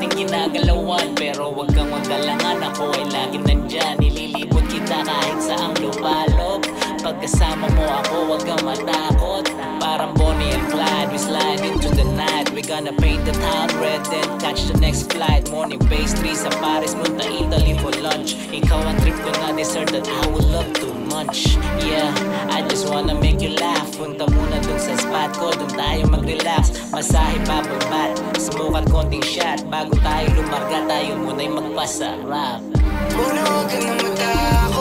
ding ginagalawan. Pero wag kang magalangan Ako ay laging nandyan. Nililibot kita kahit saang lupalop Pagkasama mo ako wag kang matakot. Parang Bonnie and Clyde We slide into the night. We gonna paint the town red Then catch the next flight. Morning pastry sa Paris Punta Italy for lunch. Ikaw ang trip ko na dessert That I would love to munch Yeah, I just wanna make you laugh. Punta dun sa spot ko Dun tayo mag-relax. Masahe bubble bath Smoke at konting shot. Bago tayo lumarga Tayo muna'y magpasarap. Huwag na huwag ka na matakot Huwag